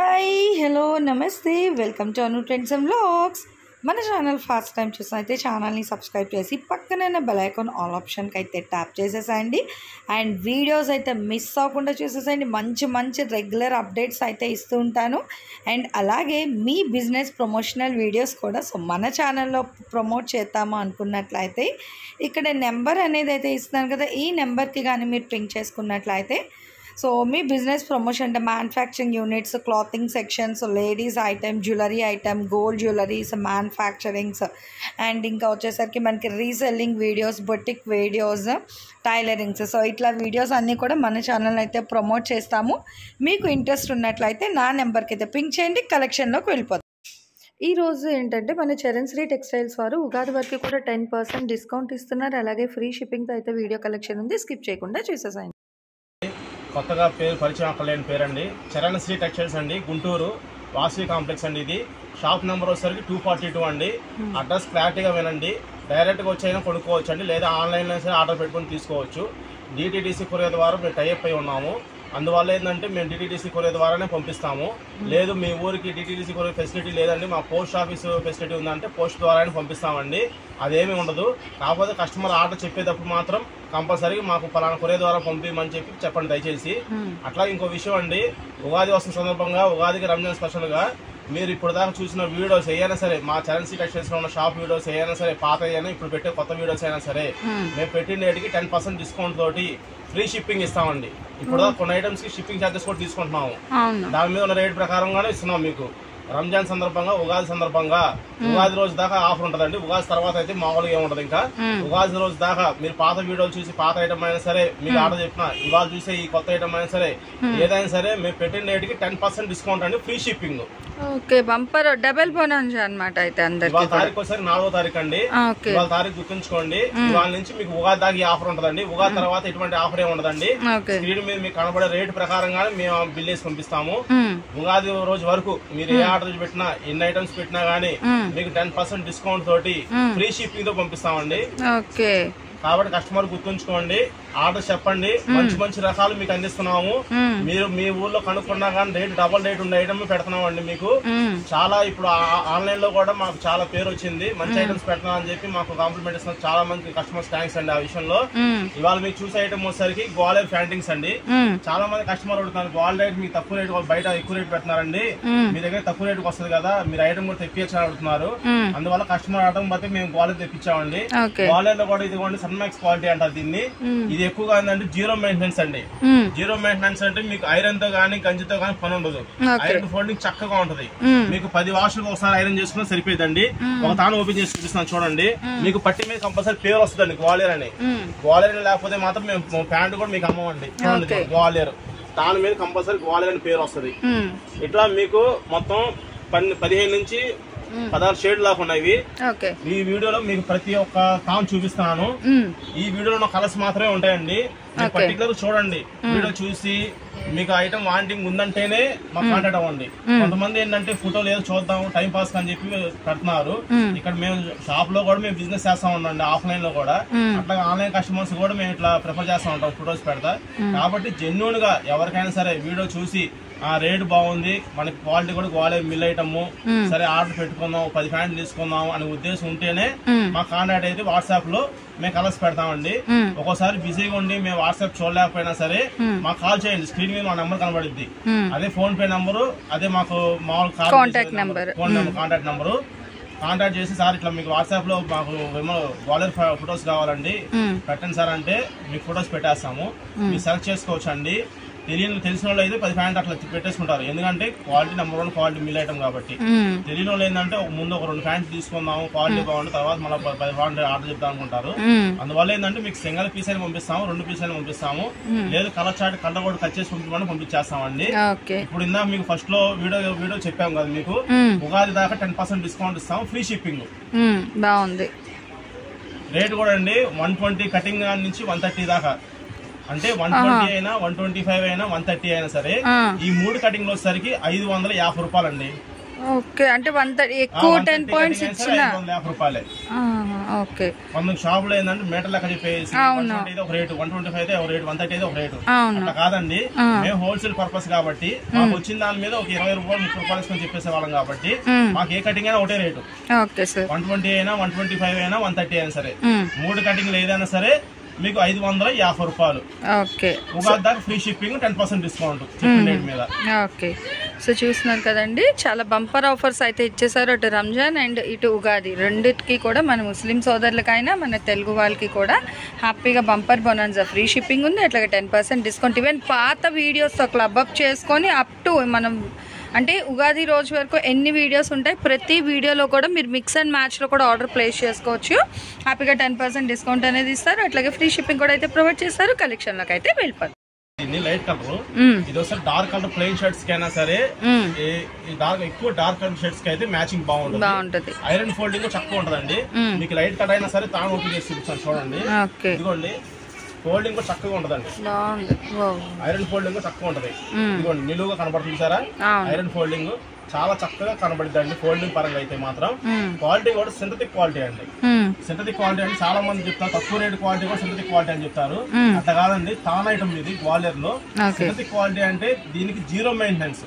Hi hello నమస్తే welcome to Anu trends and vlogs మన channel first time చూసిన అయితే ఛానల్ని సబ్స్క్రైబ్ చేసి పక్కనైన బెల్ ఐకాన్ ఆల్ ఆప్షన్కి అయితే ట్యాప్ చేసేసేయండి. అండ్ వీడియోస్ అయితే మిస్ అవ్వకుండా చూసేసేయండి. మంచి మంచి రెగ్యులర్ అప్డేట్స్ అయితే ఇస్తూ ఉంటాను. అండ్ అలాగే మీ బిజినెస్ ప్రమోషనల్ వీడియోస్ కూడా సో మన ఛానల్లో ప్రమోట్ చేద్దాము అనుకున్నట్లయితే ఇక్కడ నెంబర్ అనేది అయితే ఇస్తున్నాను కదా ఈ నెంబర్కి కానీ మీరు పింక్ చేసుకున్నట్లయితే సో మీ బిజినెస్ ప్రమోషన్ అంటే manufacturing units clothing sections ladies item jewellery item gold jewelleries manufacturings and ఇంకా వచ్చేసరికి మనకి reselling videos boutique videos tailorings so. ఇట్లా వీడియోస్ అన్నీ కూడా మన ఛానల్ అయితే ప్రమోట్ చేస్తాము. మీకు ఇంట్రెస్ట్ ఉన్నట్లయితే నా నెంబర్కి అయితే పింక్ చేయండి కలెక్షన్లోకి వెళ్ళిపోతాం ఈ రోజు ఏంటంటే మన చరణ్ శ్రీ టెక్స్టైల్స్ వారు ఉగాది వరకు కూడా టెన్ పర్సెంట్ డిస్కౌంట్ ఇస్తున్నారు. అలాగే ఫ్రీ షిప్పింగ్తో అయితే వీడియో కలెక్షన్ ఉంది. స్కిప్ చేయకుండా చూసేసాయండి. కొత్తగా పేరు పరిచయం అక్కర్లేని పేరండి. చరణ్ శ్రీ టెక్స్టైల్స్ అండి గుంటూరు వాసవి కాంప్లెక్స్ అండి ఇది. షాప్ నెంబర్ వచ్చేసరికి టూ ఫార్టీ టూ అండి. అడ్రస్ క్లారిటీగా వినండి. డైరెక్ట్గా వచ్చైనా కొనుక్కోవచ్చు అండి లేదా ఆన్లైన్లో సరే ఆర్డర్ పెట్టుకొని తీసుకోవచ్చు. డిటీడీసీ కొరియర్ ద్వారా మేము టైప్ అయి ఉన్నాము. అందువల్ల ఏంటంటే మేము డిటీడీసీ కొరియర్ ద్వారానే పంపిస్తాము. లేదు మీ ఊరికి డిటీడీసీ కొరియర్ ఫెసిలిటీ లేదండి. మా పోస్ట్ ఆఫీస్ ఫెసిలిటీ ఉందంటే పోస్ట్ ద్వారానే పంపిస్తామండి. అదేమీ ఉండదు. కాకపోతే కస్టమర్ ఆర్డర్ చెప్పేటప్పుడు మాత్రం కంపల్సరీ మాకు పలానా కొరియర్ ద్వారా పంపించమని చెప్పి చెప్పండి దయచేసి. అట్లా ఇంకో విషయం అండి. ఉగాది వస్తున్న సందర్భంగా ఉగాదికి రంజాన్ స్పెషల్గా మీరు ఇప్పుడు దాకా చూసిన వీడియోస్ ఏదైనా సరే మా చరణ్ సీ టెక్స్టైల్స్లో ఉన్న షాప్ వీడియోస్ ఏదైనా సరే పాత అయినా ఇప్పుడు పెట్టే కొత్త వీడియోస్ అయినా సరే మేము పెట్టిన రేటుకి టెన్ పర్సెంట్ డిస్కౌంట్ తోటి ఫ్రీ షిప్పింగ్ ఇస్తామండి. ఇప్పుడు దాకా కొన్ని ఐటమ్స్కి షిప్పింగ్ ఛార్జెస్ కూడా తీసుకుంటున్నాము. దాని మీద ఉన్న రేట్ ప్రకారంగానే ఇస్తున్నాం మీకు. రంజాన్ సందర్భంగా ఉగాది సందర్భంగా. ఉగాది రోజు దాకా ఆఫర్ ఉంటదండి. ఉగాది తర్వాత అయితే మామూలుగా ఏముంటది ఇంకా. ఉగాది రోజు దాకా మీరు పాత వీడియోలు చూసి పాత ఐటమ్ అయినా సరే మీకు ఆర్డర్ చెప్పిన ఇవాళ చూసే ఈ కొత్త ఐటమ్ అయినా సరే ఏదైనా సరే మేము పెట్టిన రేటుకి టెన్ పర్సెంట్ డిస్కౌంట్ అండి free shipping okay bumper double bonus అన్నమాట అయితే అందరికి ఇవాళ తారీఖు వచ్చేసరికి నాలుగో తారీఖు అండి. ఇవాళ తారీఖు గుర్తుంచుకోండి. ఇవాళ నుంచి మీకు ఉగాది దాకా ఈ ఆఫర్ ఉంటదండి. ఉగాది తర్వాత ఎటువంటి ఆఫర్ ఏమి ఉండదండి. స్క్రీన్ మీద మీకు కనబడే రేటు ప్రకారంగానే మేము బిల్ వేసి పంపిస్తాము. ఉగాది రోజు వరకు మీరు ఏ ఆర్డర్ పెట్టినా ఎన్ని ఐటమ్స్ పెట్టినా గానీ మీకు టెన్ పర్సెంట్ డిస్కౌంట్ తోటి ఫ్రీ షిప్పింగ్తో పంపిస్తామండి. కాబట్టి కస్టమర్ గుర్తుంచుకోండి. ఆర్డర్ చెప్పండి. మంచి మంచి రకాలు మీకు అందిస్తున్నాము. మీరు మీ ఊర్లో కనుక్కున్నా కానీ రేట్ డబల్ రేట్ ఉండే ఐటమ్ పెడుతున్నామండి మీకు. మ్మ్. చాలా ఇప్పుడు ఆన్లైన్లో కూడా మాకు చాలా పేరు వచ్చింది. మంచి ఐటమ్స్ పెడుతున్నాం అని చెప్పి మాకు కాంప్లిమెంట్ ఇస్తున్న చాలా మంది కస్టమర్స్ థ్యాంక్స్ అండి ఆ విషయంలో. ఇవాళ మీకు చూసే ఐటమ్ వచ్చేసరికి గ్వాలేర్ ప్యాంటింగ్స్ అండి. చాలా మంది కస్టమర్ అడుగుతున్నారు గోల్డ్ రేట్ మీకు తక్కువ రేట్ బయట ఎక్కువ రేట్ పెడుతున్నారండి. మీ దగ్గర తక్కువ రేటుకి వస్తుంది కదా మీరు ఐటమ్ కూడా తెప్పించాలని అడుగుతున్నారు. అందువల్ల కస్టమర్ అడగడం బట్టి మేము గోలర్ తెప్పించామండి. గోలర్లో కూడా ఇదిగోండి సన్మాక్స్ క్వాలిటీ అంటారు దీన్ని. ఇది ఎక్కువగా ఏంటంటే జీరో మెయింటెనెన్స్ అండి. జీరో మెయింటెనెన్స్ అంటే మీకు ఐరన్తో గానీ గంజితో గానీ పని ఉండదు. ఐరన్ ఫోల్డింగ్ చక్కగా ఉంటది. మీకు పది వాషులకు ఒకసారి ఐరన్ చేసుకున్నా సరిపోయిందండి ఒక తాను ఓపెన్ చేసి చూపిస్తాను చూడండి మీకు పట్టి మీద కంపల్సరీ పేరు వస్తుందండి గ్వాలియర్ అని. గ్వాలియర్ లేకపోతే మాత్రం మేము ప్యాంట్ కూడా మీకు ఓకే. గ్వాలియర్ దాని మీద కంపల్సరీ గ్వాలియర్ అని పేరు వస్తుంది. ఇట్లా మీకు మొత్తం పన్ పదిహేను నుంచి పదహారు షేడ్ లాగా ఉన్నాయి ఈ వీడియోలో మీకు ప్రతి ఒక్క తాను చూపిస్తున్నాను. ఈ వీడియోలో ఉన్న కలర్స్ మాత్రమే ఉంటాయండి. పర్టికులర్ చూడండి. వీడియో చూసి మీకు ఐటమ్ వాంటింగ్ ఉందంటేనే మాకు కాంటాక్ట్ అవ్వండి. కొంతమంది ఏంటంటే ఫోటో ఏదో చూద్దాం టైం పాస్ అని చెప్పి పెడుతున్నారు. ఇక్కడ మేము షాప్లో కూడా మేము బిజినెస్ చేస్తా ఉండండి ఆఫ్లైన్లో కూడా. అట్లా ఆన్లైన్ కస్టమర్స్ కూడా మేము ఇట్లా ప్రిఫర్ చేస్తా ఉంటాం ఫొటోస్ పెడతా. కాబట్టి జెన్యున్గా ఎవరికైనా సరే వీడియో చూసి ఆ రేట్ బాగుంది. మనకి క్వాలిటీ కూడా క్వాలిటీ మిల్ ఐటమ్. సరే ఆర్డర్ పెట్టుకుందాం పది ఫ్యాన్లు తీసుకుందాం అనే ఉద్దేశం ఉంటేనే మా కాంటాక్ట్ అయితే వాట్సాప్లో మేము కలర్స్ పెడతామండి. ఒక్కోసారి బిజీగా ఉండి మేము వాట్సాప్ చూడలేకపోయినా సరే మాకు కాల్ చేయండి. స్క్రీన్ మీద మా నెంబర్ కనబడుద్ది. అదే ఫోన్ పే నంబరు అదే మాకు మామూలు. Phone number contact number. Contact చేసి సార్ ఇట్లా మీకు వాట్సాప్లో మాకు వాలర్ ఫొటోస్ కావాలండి. పెట్టండి సార్ అంటే మీకు ఫొటోస్ పెట్టేస్తాము. మీరు సెలెక్ట్ చేసుకోవచ్చు అండి తెలియని తెలిసిన వాళ్ళు అయితే పది ప్యాంట్ అట్లా పెట్టేసుకుంటారు. ఎందుకంటే quality number one quality mill item కాబట్టి. తెలియని వాళ్ళు ఏంటంటే ముందు ఒక రెండు ప్యాంట్లు తీసుకుందాం క్వాలిటీ బాగుంటుంది తర్వాత మళ్ళీ పది ప్యాంట్ ఆర్డర్ చెప్తాం అనుకుంటారు. అందువల్ల ఏంటంటే మీకు సింగల్ పీస్ అయినా పంపిస్తాము రెండు పీస్ అయినా పంపిస్తాము. లేదు కలర్ చాట్ కలర్ కూడా కట్ చేసి పంపించమని పంపించేస్తామండి. ఇప్పుడు ఇందా మీకు ఫస్ట్లో వీడియో వీడియో చెప్పాం కదా మీకు. ఉగాది దాకా టెన్ పర్సెంట్ డిస్కౌంట్ ఇస్తాము ఫ్రీ షిప్పింగ్. బాగుంది. రేట్ కూడా అండి వన్ ట్వంటీ కటింగ్ నుంచి వన్ థర్టీ దాకా. అంటే వన్ ట్వంటీ అయినా వన్ ట్వంటీ ఫైవ్ అయినా వన్ థర్టీ అయినా సరే. ఈ మూడు కటింగ్ వచ్చేసరికి ఐదు వందల యాభై రూపాయలండి. ఓకే అంటే వన్ థర్టీ ఎక్కువ టెన్ పాయింట్స్ ఇచ్చిన ఐదు వందల యాభై రూపాయలే. ఓకే. షాప్లో ఏంటంటే మీటర్ లెక్క చెప్పేసి ఒక రేటు వన్ ట్వంటీ ఫైవ్ ఒక రేటు వన్ థర్టీ అయితే ఒక రేటు. అట్లా కాదండి. మేము హోల్సేల్ పర్పస్ కాబట్టి మాకు వచ్చిన దాని మీద ఒక ఇరవై రూపాయలు ముప్పై రూపాయలు ఇసుకొని చెప్పేసే వాళ్ళం కాబట్టి. మాకు ఏ కటింగ్ అయినా ఒకటే rate. Okay sir. One twenty అయినా వన్ ట్వంటీ ఫైవ్ అయినా వన్ థర్టీ అయినా సరే. మూడు కటింగ్లు ఏదైనా సరే మీకు ఐదు వందల యాభై రూపాయలు. ఓకే. ఉగాది దాకా free shipping ten percent discount మీద. ఓకే. సో చూస్తున్నారు కదండి చాలా బంపర్ ఆఫర్స్ అయితే ఇచ్చేసారు అటు రంజాన్ అండ్ ఇటు ఉగాది. రెండిటికి కూడా మన ముస్లిం సోదరులకైనా మన తెలుగు వాళ్ళకి కూడా హ్యాపీగా బంపర్ బొనాన్జా ఫ్రీ షిప్పింగ్ ఉంది అట్లాగే టెన్ పర్సెంట్ డిస్కౌంట్. ఈవెన్ పాత వీడియోస్తో క్లబ్ అప్ చేసుకొని అప్ టు మనం అంటే ఉగాది రోజు వరకు ఎన్ని వీడియోస్ ఉంటాయి ప్రతి వీడియోలో కూడా మీరు మిక్స్ అండ్ మ్యాచ్లో కూడా ఆర్డర్ ప్లేస్ చేసుకోవచ్చు. హ్యాపీగా టెన్ పర్సెంట్ డిస్కౌంట్ అనేది ఇస్తారు. అట్లాగే ఫ్రీ షిప్పింగ్ కూడా అయితే ప్రొవైడ్ చేస్తారు. కలెక్షన్లోకి అయితే వెళ్ళిపోతారు. దీన్ని లైట్ కలర్. మ్మ్. ఇది వస్తే డార్క్ కలర్ ప్లెయిన్ షర్ట్స్ కైనా సరే మ్మ్. ఈ- ఈ డార్క్ ఎక్కువ డార్క్ కలర్ షర్ట్స్కి అయితే మ్యాచింగ్ బాగుంటుంది. బాగుంటుంది ఐరన్ ఫోల్డింగ్ చక్కగా ఉంటదండి. మీకు లైట్ కట్ అయినా సరే తాను ఓపెన్ చేసి చూడండి. ఓకే. ఇదిగోండి. ఫోల్డింగ్ కూడా చక్కగా ఉంటదండి. ఐరన్ ఫోల్డింగ్ కూడా చక్కగా ఉంటది. ఇదిగోండి నిలువుగా కనబడుతుంది సారా ఐరన్ ఫోల్డింగ్ చాలా చక్కగా కనబడుతుంది ఫోల్డింగ్ పరంగా అయితే మాత్రం. క్వాలిటీ కూడా సింథటిక్ క్వాలిటీ అండి. సింథటిక్ క్వాలిటీ అని చాలా మంది చెప్తారు తక్కువ రేట్ క్వాలిటీ కూడా సింథటిక్ క్వాలిటీ అని చెప్తారు. అట్లా కాదండి తాన్ ఐటమ్ ఇది గ్వాలియర్లో సింథటిక్ క్వాలిటీ అంటే దీనికి జీరో మెయింటెనెన్స్.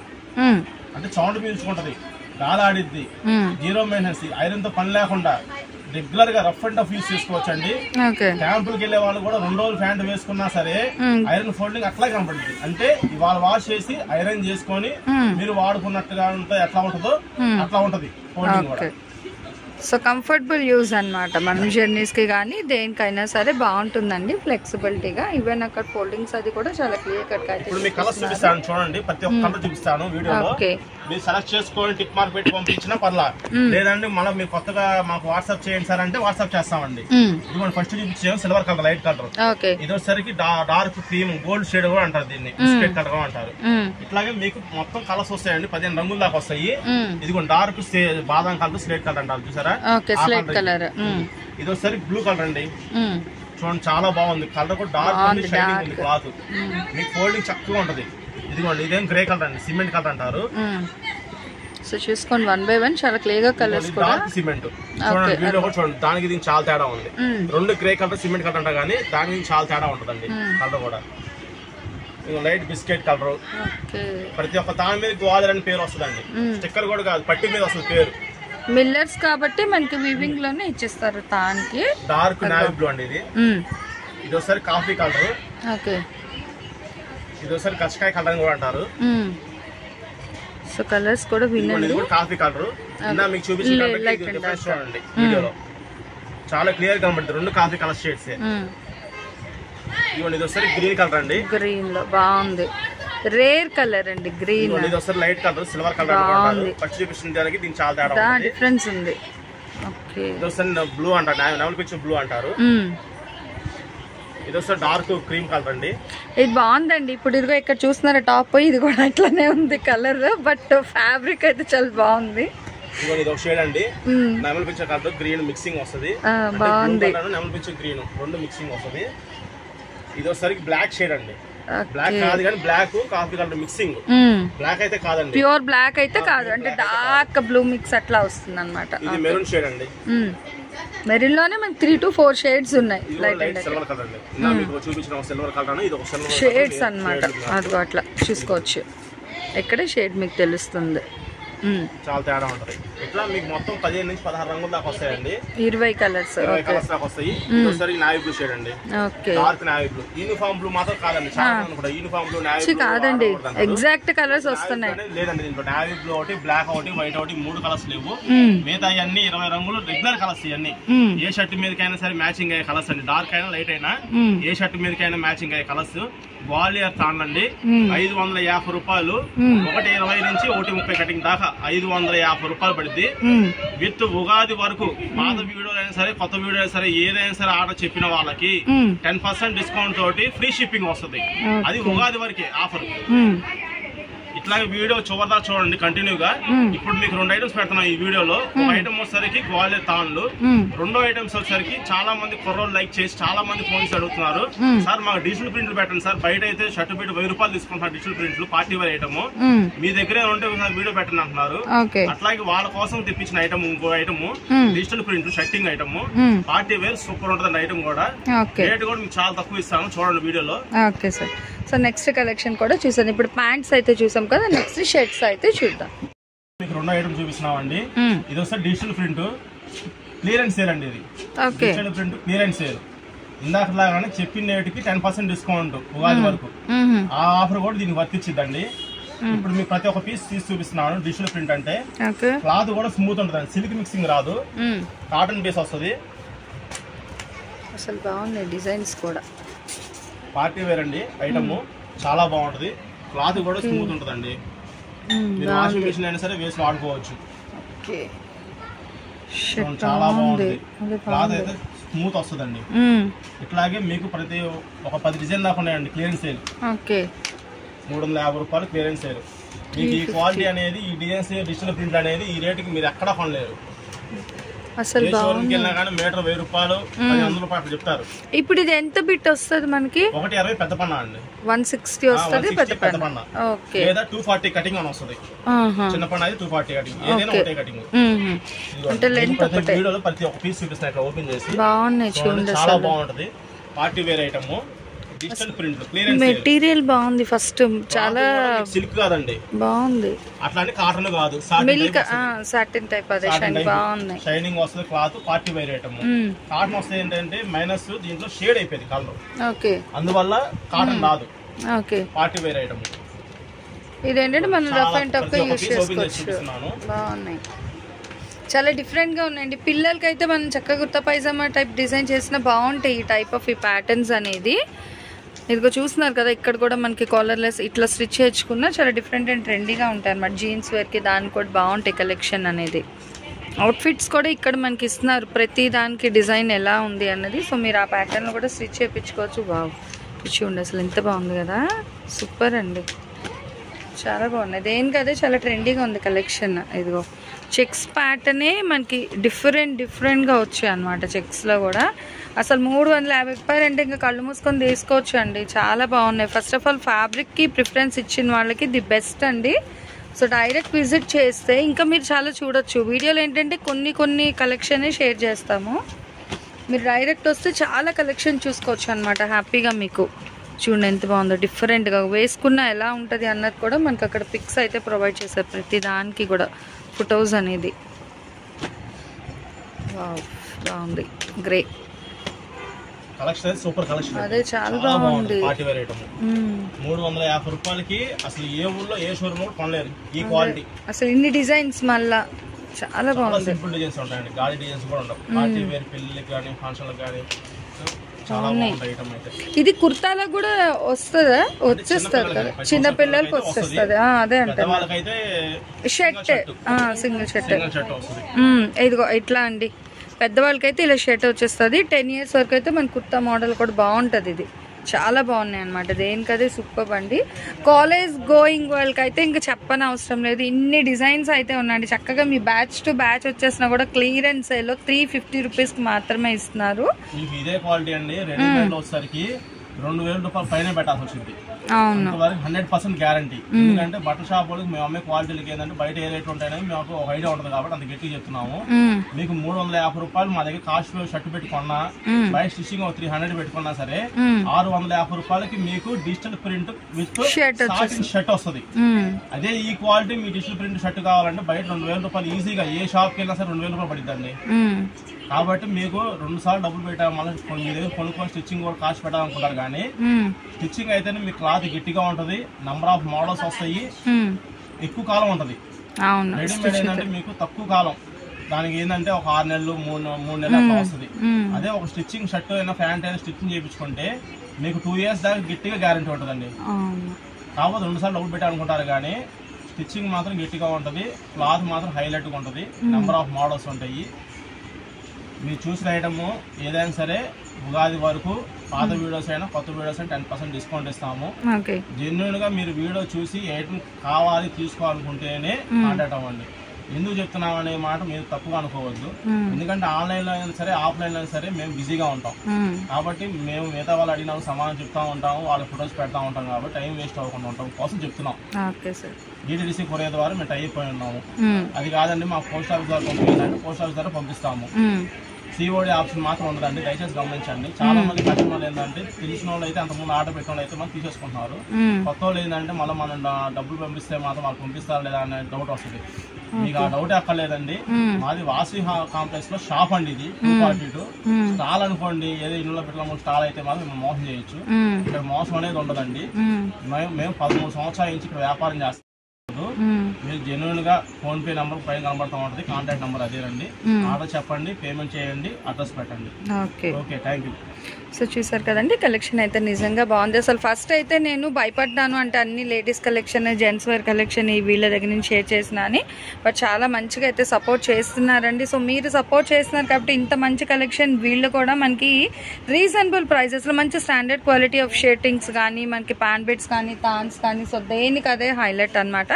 అంటే సౌండ్ పీల్చుకుంటది గాలి ఆడిద్ది మ్మ్. జీరో మెయింటెనెన్స్ ఐరన్తో పని లేకుండా. రెగ్యులర్గా రఫ్ అండ్ టఫ్ యూస్ చేసుకోవచ్చు అండి ఓకే క్యాంపులకు వెళ్ళే వాళ్ళు కూడా రెండు రోజులు ప్యాంట్ వేసుకున్నా సరే. ఐరన్ ఫోల్డింగ్ అట్లా కనపడుతుంది. అంటే ఇవాళ వాష్ చేసి ఐరన్ చేసుకొని. మీరు వాడుకున్నట్టుగా ఉంటే ఎట్లా ఉంటుందో. అట్లా ఉంటది ఫోల్డింగ్ కూడా. ఓకే. సో కంఫర్టబుల్ యూజ్ అన్నమాట మనం జర్నీస్కి కానీ దేనికైనా సరే బాగుంటుందండి ఫ్లెక్సిబిలిటీగా. ఈవెన్ అక్కడ ఫోల్డింగ్స్ అది కూడా చాలా క్లియర్ కట్ చూపిస్తాను చూడండి. ప్రతి ఒక్క చూపిస్తాను వీడియోలో. ఓకే. మీరు సెలెక్ట్ చేసుకొని టిక్ మార్క్ పెట్టి పంపించినా పర్లా. లేదండి మళ్ళీ మీరు కొత్తగా మాకు వాట్సాప్ చేయండి సార్ అంటే వాట్సాప్ చేస్తామండి. మ్మ్. ఇదిగోండి ఫస్ట్ చూపించాము సిల్వర్ కలర్ లైట్ కలర్ ఇది వచ్చేసరికి డార్క్ క్రీమ్ గోల్డ్ షేడ్ కూడా అంటారు దీన్ని. బిస్కెట్ కలర్ అంటారు. ఇట్లాగే మీకు మొత్తం కలర్స్ వస్తాయండి. పదిహేను రంగుల దాకా వస్తాయి. ఇదిగోండి డార్క్ బాదం కలర్ స్లేట్ కలర్ అంటారు చూసారా. ఇది వచ్చేసరికి బ్లూ కలర్ అండి. చూడండి చాలా బాగుంది. కలర్ కూడా డార్క్ షైనింగ్. ఉంది క్లాత్ మీకు ఫోల్డింగ్ చక్కగా ఉంటది. ఇదిగోండి ఇదేం గ్రే కలర్ అండి సిమెంట్ కలర్ అంటారు. సో చూసుకోండి వన్ బై వన్ చాలా క్లియర్గా కలర్స్ కూడా. సిమెంట్ చూడండి వీడియో కూడా చూడండి దానికి దీనికి చాలా తేడా ఉంది. రెండు గ్రే కలర్ సిమెంట్ కలర్ అంటారు కానీ దానికి చాలా తేడా ఉంటుందండి కలర్ కూడా. లైట్ బిస్కెట్ కలర్ ప్రతి ఒక్క దాని మీద గ్వాదర్ అని పేరు వస్తుందండి. స్టిక్కర్ కూడా కాదు పట్టి మీద వస్తుంది పేరు. మిల్లర్స్ కాబట్టి మనకి వివింగ్లోనే ఇచ్చేస్తారు తానికి డార్క్ నావీ బ్లూ అండి ఇది. ఇది ఒకసారి కాఫీ కలర్ ఓకే. ఇది ఒకసారి కచ్చకాయ కలర్ కూడా అంటారు. సో కలర్స్ కూడా వినండి కాఫీ కలర్. ఇందా మీకు చూపించిన. చూడండి వీడియోలో. చాలా క్లియర్ కనబడుతుంది రెండు కాఫీ కలర్ షేడ్స్. ఇదిగోండి ఇది ఒకసారి గ్రీన్ కలర్ అండి. గ్రీన్లో బాగుంది. రేర్ కలర్ అండి గ్రీన్ ఇది ఒకసారి లైట్ కలర్ సిల్వర్ కలర్ బాగుంది. ఫస్ట్ చూపించిన దానికి దీనికి చాలా తేడా డిఫరెన్స్ ఉంది. ఓకే. ఇది ఒకసారి బ్లూ అంటారు నవల్ పిక్చర్ బ్లూ అంటారు. ఇది డార్క్ క్రీమ్ కలర్ అండి ఇది బాగుందండి. ఇప్పుడు ఇదిగో ఇక్కడ చూస్తున్నారా టాప్ ఇది కూడా అట్లనే ఉంది కలర్ బట్ ఫ్యాబ్రిక్ అయితే చాలా బాగుంది. ఇదిగోండి ఇది ఒక షేడ్ అండి. మ్మ్. నెమల్ పిక్చర్ కలర్ గ్రీన్ మిక్సింగ్ వస్తుంది. బాగుంది. నెమల్ గ్రీన్ రెండు మిక్సింగ్ వస్తుంది. ఇది బ్లాక్ షేడ్ అండి. బ్లాక్ కాదు కానీ black coffee colour mixing black అయితే కాదండి. ప్యూర్ బ్లాక్ అయితే కాదు. అంటే డార్క్ బ్లూ మిక్స్ అట్లా వస్తుంది అనమాట ఇది మెరూన్ షేడ్ అండి. మెరిన్లోనే మనకి త్రీ టు ఫోర్ షేడ్స్ ఉన్నాయి. లైట్ అండ్ షేడ్స్ అన్నమాట. అదిగో అట్లా. చూసుకోవచ్చు. ఎక్కడే షేడ్ మీకు తెలుస్తుంది. చాలా తేడా ఉంటది. ఇట్లా మీకు మొత్తం పదిహేను నుంచి పదహారు రంగుల దాకా వస్తాయండి. ఇరవై కలర్స్ ఇరవై కలర్స్ దాకా వస్తాయి. ఒకసారి నావీ బ్లూ షేడ్ అండి. Dark navy blue. Uniform blue మాత్రం కాదండి. చాలా యూనిఫామ్ బ్లూ నావీ కాదండి. ఎగ్జాక్ట్ కలర్స్ వస్తున్నాయి. లేదండి దీంట్లో. నావీ బ్లూ ఒకటి బ్లాక్ ఒకటి వైట్ ఒకటి మూడు కలర్స్ లేవు. మిగతా అన్ని ఇరవై రంగులు రెగ్యులర్ కలర్స్ ఇవన్నీ. ఏ షర్ట్ మీదకైనా సరే మ్యాచింగ్ అయ్యే కలర్స్ అండి. డార్క్ అయినా లైట్ అయినా. ఏ షర్ట్ మీదకైనా మ్యాచింగ్ అయ్యే కలర్స్. వాలియర్ మ్మ్. ఐదు వందల యాభై రూపాయలు. ఒకటి ఇరవై నుంచి ఒకటి ముప్పై కటింగ్ దాకా ఐదు వందల యాభై రూపాయలు పడుద్ది మ్మ్. విత్ ఉగాది వరకు పాత వీడియోలు అయినా సరే కొత్త వీడియో అయినా సరే ఏదైనా సరే ఆర్డర్ చెప్పిన వాళ్ళకి. టెన్ పర్సెంట్ డిస్కౌంట్ తోటి ఫ్రీ షిప్పింగ్ వస్తుంది అది ఉగాది వరకే ఆఫర్. ఇట్లాగే వీడియో చివరిదా చూడండి కంటిన్యూగా. ఇప్పుడు మీకు రెండు ఐటమ్స్ పెడుతున్నాం ఈ వీడియోలో. ఒక ఐటమ్ వచ్చేసరికి గ్వాలే మ్మ్. రెండో ఐటమ్స్ వచ్చేసరికి చాలా మంది కుర్రోళ్ళు లైక్ చేసి చాలా మంది ఫోన్స్ అడుగుతున్నారు. సార్ మాకు డిజిటల్ ప్రింట్లు పెట్టండి సార్. బయట అయితే షర్ట్ పెట్టి వెయ్యి రూపాయలు తీసుకుంటున్నారు డిజిటల్ ప్రింట్లు పార్టీ వేర్ ఐటమ్. మీ దగ్గరే ఉంటే వీడియో పెట్టండి అంటున్నారు. అట్లాగే వాళ్ళ కోసం తెప్పించిన ఐటమ్ ఇంకో item. Digital print shirting item. Party wear super ఉంటుంది ఐటమ్ కూడా. రేట్ కూడా మీకు చాలా తక్కువ ఇస్తాను చూడండి వీడియోలో. Okay sir. So next collection కూడా చూసాను. ఇప్పుడు ప్యాంట్స్ అయితే చూసాం కదా నెక్స్ట్ షర్ట్స్ అయితే చూద్దాం. మీకు రెండో ఐటమ్ చూపిస్తున్నామండి. మ్మ్. ఇది వస్తే డిజిటల్ ప్రింట్ క్లియరెన్స్ సేల్ అండి ఇది. డిజిటల్ ప్రింట్ క్లియరెన్స్ సేల్ ఇందాక లాగానే చెప్పిన రేటుకి టెన్ పర్సెంట్ డిస్కౌంట్ ఉగాది వరకు. మ్మ్. ఆ ఆఫర్ కూడా దీనికి వర్తించిద్దండి. ఇప్పుడు మీకు ప్రతి ఒక్క పీస్ తీసి చూపిస్తున్నాను డిజిటల్ ప్రింట్ అంటే. క్లాత్ కూడా స్మూత్ ఉంటుంది సిల్క్ మిక్సింగ్ రాదు. కాటన్ బేస్ వస్తుంది. అసలు బాగున్నాయి డిజైన్స్ కూడా. పార్టీ వేర్ అండి ఐటమ్. చాలా బాగుంటది. క్లాత్ కూడా స్మూత్ ఉంటుందండి. మీరు వాషింగ్ మిషన్ అయినా సరే వేసి వాడుకోవచ్చు. చాలా బాగుంది. క్లాత్ అయితే స్మూత్ వస్తుందండి. ఇట్లాగే మీకు ప్రతి ఒక పది డిజైన్ దాకా ఉన్నాయండి క్లియరెన్స్ సేల్. మూడు వందల యాభై రూపాయలు క్లియరెన్స్ సేల్. మీకు ఈ క్వాలిటీ అనేది ఈ డిజైన్స్ డిజిటల్ ప్రింట్ అనేది ఈ రేటుకి మీరు ఎక్కడ కొనలేరు. అసలు బాగుంది. మీటర్ వెయ్యి రూపాయలు చెప్తారు. ఇప్పుడు ఇది ఎంత బిట్ వస్తుంది మనకి? ఒకటి అరవై పెద్ద పన్న అండి. వన్ సిక్స్టీ వస్తుంది 160 పెద్ద పన్న ఓకే. లేదా టూ ఫార్టీ కటింగ్ అని వస్తుంది. చిన్న పన్న అయితే టూ ఫార్టీ కటింగ్. ఏదైనా. ఒకటే కటింగ్. అంటే లెంత్ ప్రతి ఒకటే. వీడియోలో ప్రతి ఒక్క పీస్ ఇట్లా ఓపెన్ చేసి. బాగున్నాయి చూడండి, చాలా బాగుంటది. Party wear item. Digital print clearance material బాగుంది ఫస్ట్ చాలా సిల్క్ కాదండి. బాగుంది. అట్లాంటి కాటన్ కాదు మిల్క్ సాటిన్ టైప్ అదే షైన్ బాగున్నాయి షైనింగ్ వస్తుంది cloth party wear item. Cotton వస్తే ఏంటంటే మైనస్ దీంట్లో షేడ్ అయిపోయింది కలర్ ఓకే. అందువల్ల కాటన్ రాదు. ఓకే. పార్టీ వేర్ ఐటమ్ ఇదేంటంటే మనం రఫ్ అండ్ టఫ్గా యూస్ చేసుకోవచ్చు. బాగున్నాయి. చాలా డిఫరెంట్గా ఉన్నాయండి. పిల్లలకి అయితే మనం చక్కగా కుర్తా పైజామా టైప్ డిజైన్ చేసిన బాగుంటాయి ఈ టైప్ ఆఫ్ ఈ ప్యాటర్న్స్ అనేది. ఇదిగో చూస్తున్నారు కదా ఇక్కడ కూడా మనకి కాలర్లెస్ ఇట్లా స్టిచ్ చేయించుకున్నా చాలా డిఫరెంట్ అండ్ ట్రెండీగా ఉంటాయి అన్నమాట. జీన్స్ వేర్కి దానికి కూడా బాగుంటాయి కలెక్షన్ అనేది. అవుట్ఫిట్స్ కూడా ఇక్కడ మనకి ఇస్తున్నారు. ప్రతి దానికి డిజైన్ ఎలా ఉంది అన్నది. సో మీరు ఆ ప్యాటర్న్లో కూడా స్టిచ్ చేయించుకోవచ్చు. బాగు చూడండి అసలు ఎంత బాగుంది కదా. సూపర్ అండి. చాలా బాగున్నాయి. దేనికి అదే చాలా ట్రెండీగా ఉంది కలెక్షన్ ఇదిగో. చెక్స్ ప్యాటర్నే మనకి డిఫరెంట్ డిఫరెంట్గా వచ్చాయి అనమాట చెక్స్లో కూడా. అసలు మూడు వందల యాభై రూపాయలు అంటే ఇంకా కళ్ళు మూసుకొని తీసుకోవచ్చు అండి. చాలా బాగున్నాయి. ఫస్ట్ ఆఫ్ ఆల్ ఫ్యాబ్రిక్కి ప్రిఫరెన్స్ ఇచ్చిన వాళ్ళకి ది బెస్ట్ అండి. సో డైరెక్ట్ విజిట్ చేస్తే ఇంకా మీరు చాలా చూడొచ్చు. వీడియోలో ఏంటంటే కొన్ని కొన్ని కలెక్షనే షేర్ చేస్తాము. మీరు డైరెక్ట్ వస్తే చాలా కలెక్షన్ చూసుకోవచ్చు అనమాట హ్యాపీగా మీకు. చూడండి ఎంత బాగుందో డిఫరెంట్గా వేసుకున్న ఎలా ఉంటుంది అన్నది కూడా మనకు అక్కడ పిక్స్ అయితే ప్రొవైడ్ చేశారు ప్రతి దానికి కూడా ఫొటోస్ అనేది. బాగుంది. గ్రే కలెక్షన్ సూపర్ కలెక్షన్ అదే చాలా బాగుంది. పార్టీ వేర్ ఐటమ్ మూడు వందల యాభై రూపాయలకి అసలు ఏ ఊర్లో ఏ షోరూమ్ కూడా కొనలేరు ఈ క్వాలిటీ అసలు ఇన్ని డిజైన్స్ మళ్ళా. చాలా బాగుంది. సింపుల్ డిజైన్స్ ఉంటాయండి. డిజైన్స్ కూడా ఉండవు. పార్టీ వేర్ పెళ్ళిళ్ళకి కానీ ఫంక్షన్లకు కానీ చాలా బాగుంటాయి ఐటమ్ అయితే. ఇది కుర్తాలకు కూడా వస్తుందా? వచ్చేస్తుంది కదా. చిన్న పిల్లలకి వచ్చేస్తుంది. ఆ, అదే పెద్దవాళ్ళకైతే షర్ట్. Single shirt. ఇదిగో ఇట్లా అండి. పెద్దవాళ్ళకైతే ఇలా షర్ట్ వచ్చేస్తుంది. టెన్ ఇయర్స్ వరకు అయితే మన కుర్తా మోడల్ కూడా బాగుంటుంది ఇది. చాలా బాగున్నాయి అనమాట దేనికదే సూపర్ అండి. కాలేజ్ గోయింగ్ వాళ్ళకి అయితే ఇంకా చెప్పని అవసరం లేదు. ఇన్ని డిజైన్స్ అయితే ఉన్నాయండి. చక్కగా మీ బ్యాచ్ టు బ్యాచ్ వచ్చేసినా కూడా క్లియరెన్స్లో త్రీ ఫిఫ్టీ రూపీస్కి మాత్రమే ఇస్తున్నారు. ఇదే క్వాలిటీ అండి. రెడీమేడ్ వచ్చేసరికి రెండు వేల రూపాయలు పైన పెట్టాల్సి వచ్చింది అంతవరకు హండ్రెడ్ పర్సెంట్ గ్యారంటీ ఎందుకంటే బట్టల షాప్ వాళ్ళకి మేము అమ్మే క్వాలిటీలకి ఏంటంటే బయట ఏ రేట్లు ఉంటాయని మాకు ఒక ఐడియా ఉంటుంది కాబట్టి అంత గట్టిగా చెప్తున్నాము. మీకు మూడు వందల యాభై రూపాయలు మా దగ్గర కాస్ట్ షర్ట్ పెట్టుకున్నా. బయట స్టిచ్చింగ్ త్రీ హండ్రెడ్ పెట్టుకున్నా సరే. ఆరు వందల యాభై రూపాయలకి మీకు డిజిటల్ ప్రింట్ విత్ షర్ట్ వస్తుంది. అదే ఈ క్వాలిటీ మీ డిజిటల్ ప్రింట్ షర్ట్ కావాలంటే బయట రెండు వేల రూపాయలు ఈజీగా ఏ షాప్కి వెళ్ళినా సరే రెండు వేల రూపాయలు పడిద్దండి. కాబట్టి మీకు రెండు సార్లు డబ్బులు పెట్టాలి మళ్ళీ మీ దగ్గర కొనుక్కొని స్టిచ్చింగ్ కూడా కాస్ట్ పెట్టాలనుకుంటారు కానీ. స్టిచ్చింగ్ అయితేనే మీ క్లాత్ గట్టిగా ఉంటుంది నంబర్ ఆఫ్ మోడల్స్ వస్తాయి. ఎక్కువ కాలం ఉంటుంది. రెడీమేడ్ ఏంటంటే మీకు తక్కువ కాలం. దానికి ఏంటంటే ఒక ఆరు నెలలు మూడు మూడు నెలలు అట్లా వస్తుంది. అదే ఒక స్టిచ్చింగ్ షర్ట్ అయినా ప్యాంట్ అయినా స్టిచ్చింగ్ చేయించుకుంటే మీకు టూ ఇయర్స్ దాకా గట్టిగా గ్యారంటీ ఉంటుందండి. కాకపోతే రెండు సార్లు డబ్బులు పెట్టాలనుకుంటారు కానీ స్టిచ్చింగ్ మాత్రం గట్టిగా ఉంటుంది క్లాత్ మాత్రం హైలైట్గా ఉంటుంది నెంబర్ ఆఫ్ మోడల్స్ ఉంటాయి. మీరు చూసిన ఐటమ్ ఏదైనా సరే ఉగాది వరకు పాత వీడియోస్ అయినా కొత్త వీడియోస్ అయినా టెన్ పర్సెంట్ డిస్కౌంట్ ఇస్తాము. జెన్యున్గా మీరు వీడియో చూసి ఐటమ్ కావాలి తీసుకోవాలనుకుంటేనే కాంటాక్ట్ అవ్వండి. ఎందుకు చెప్తున్నాం అనే మాట మీరు తప్పుగా అనుకోవద్దు. ఎందుకంటే ఆన్లైన్లో అయినా సరే ఆఫ్లైన్లో అయినా సరే మేము బిజీగా ఉంటాం. కాబట్టి మేము మిగతా వాళ్ళు అడిగినా సమాధానం చెప్తా ఉంటాము వాళ్ళ ఫొటోస్ పెడతా ఉంటాం కాబట్టి టైం వేస్ట్ అవ్వకుండా ఉంటాం. కోసం చెప్తున్నాం. డీటీడీసీ కొరియర్ ద్వారా మేము టై అయిపోయి ఉన్నాము. అది కాదండి మా పోస్ట్ ఆఫీస్ ద్వారా పంపించాలంటే పోస్ట్ ఆఫీస్ ద్వారా పంపిస్తాము. సిఓడి ఆప్షన్ మాత్రం ఉండదండి దయచేసి గమనించండి. చాలా మంది కస్టమర్లు ఏంటంటే తెలిసిన వాళ్ళు అయితే అంతకుముందు ఆర్డర్ పెట్టిన వాళ్ళు అయితే మనం తీసేసుకుంటున్నారు. కొత్త వాళ్ళు ఏంటంటే మళ్ళీ మనం డబ్బులు పంపిస్తే మాత్రం వాళ్ళు పంపిస్తారా లేదా అనే డౌట్ వస్తుంది. మీకు ఆ డౌట్ అక్కర్లేదండి. మాది వాసి కాంప్లెక్స్లో షాప్ అండి ఇది. Two forty two. స్టాల్ అనుకోండి ఏదో ఇల్లు పెట్టుకోమని స్టాల్ అయితే మాత్రం మేము మోసం చేయొచ్చు. ఇక్కడ మోసం అనేది ఉండదండి. మేము. మేము పదమూడు సంవత్సరాల నుంచి ఇక్కడ వ్యాపారం చేస్తాం మీరు జెన్యున్గా ఫోన్ పే నంబర్ పైన కనబడతా ఉంటుంది. కాంటాక్ట్ నంబర్ అదేనండి ఆర్డర్ చెప్పండి పేమెంట్ చేయండి అడ్రస్ పెట్టండి. Okay. Okay thank you so చూసారు కదండి కలెక్షన్ అయితే నిజంగా బాగుంది. అసలు ఫస్ట్ అయితే నేను భయపడ్డాను అంటే అన్ని ladies collection gents wear collection ఈ వీళ్ళ దగ్గర నుంచి షేర్ చేసిన అని. బట్ చాలా మంచిగా అయితే సపోర్ట్ చేస్తున్నారండి. సో మీరు సపోర్ట్ చేస్తున్నారు కాబట్టి ఇంత మంచి కలెక్షన్ వీళ్ళు కూడా మనకి రీజనబుల్ ప్రైజెస్లో మంచి స్టాండర్డ్ క్వాలిటీ ఆఫ్ షర్టింగ్స్ కానీ మనకి ప్యాంట్ బిట్స్ కానీ తాన్స్ కానీ సో దేనికి అదే హైలైట్ అనమాట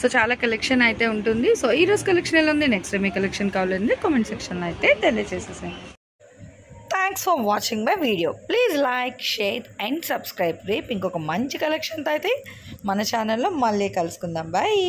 సో చాలా కలెక్షన్ అయితే ఉంటుంది. సో ఈ రోజు కలెక్షన్ ఎలా ఉంది? నెక్స్ట్ మీ కలెక్షన్ కావాలండి కామెంట్ సెక్షన్లో అయితే తెలియజేసేసాను thanks for watching my video please like share and subscribe రేపు ఇంకొక మంచి కలెక్షన్తో అయితే మన ఛానల్లో మళ్ళీ కలుసుకుందాం. బాయ్